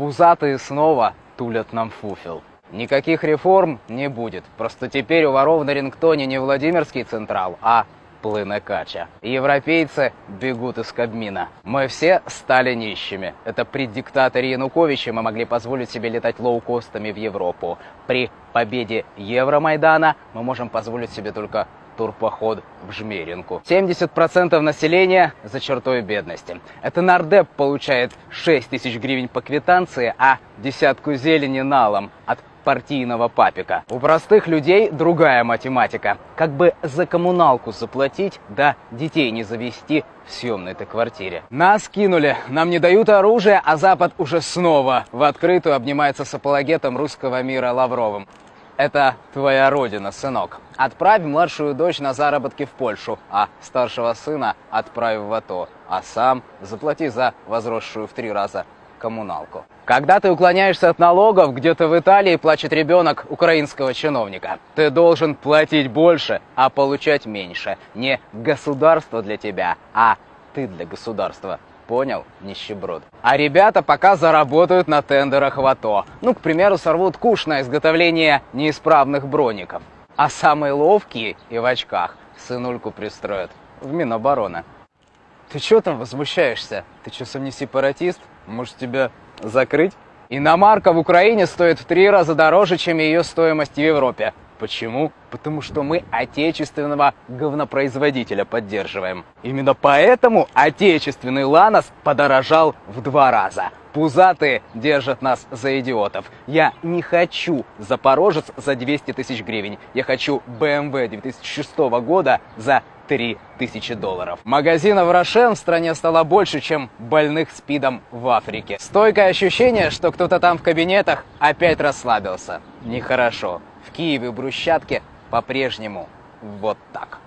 Пузатые снова тулят нам фуфел. Никаких реформ не будет. Просто теперь у воров на рингтоне не Владимирский Централ, а плыне кача. Европейцы бегут из Кабмина. Мы все стали нищими. Это при диктаторе Януковича мы могли позволить себе летать лоукостами в Европу. При победе Евромайдана мы можем позволить себе только турпоход в Жмеринку. 70% населения за чертой бедности. Это нардеп получает 6 тысяч гривен по квитанции, а десятку зелени налом от партийного папика. У простых людей другая математика. Как бы за коммуналку заплатить, да детей не завести в съемной-то квартире. Нас кинули, нам не дают оружие, а Запад уже снова в открытую обнимается с апологетом русского мира Лавровым. Это твоя родина, сынок. Отправь младшую дочь на заработки в Польшу, а старшего сына отправь в АТО, а сам заплати за возросшую в три раза коммуналку. Когда ты уклоняешься от налогов, где-то в Италии плачет ребенок украинского чиновника. Ты должен платить больше, а получать меньше. Не государство для тебя, а ты для государства. Понял, нищеброд. А ребята пока заработают на тендерах в АТО. Ну, к примеру, сорвут куш на изготовление неисправных броников. А самые ловкие и в очках сынульку пристроят в Минобороны. Ты что там возмущаешься? Ты что, сам не сепаратист? Может, тебя закрыть? Иномарка в Украине стоит в три раза дороже, чем ее стоимость в Европе. Почему? Потому что мы отечественного говнопроизводителя поддерживаем. Именно поэтому отечественный Ланос подорожал в два раза. Пузатые держат нас за идиотов. Я не хочу Запорожец за 200 тысяч гривен. Я хочу BMW 2006 года за 3000 долларов. Магазинов Рошен в стране стало больше, чем больных спидом в Африке. Стойкое ощущение, что кто-то там в кабинетах опять расслабился. Нехорошо. В Киеве брусчатки по-прежнему вот так.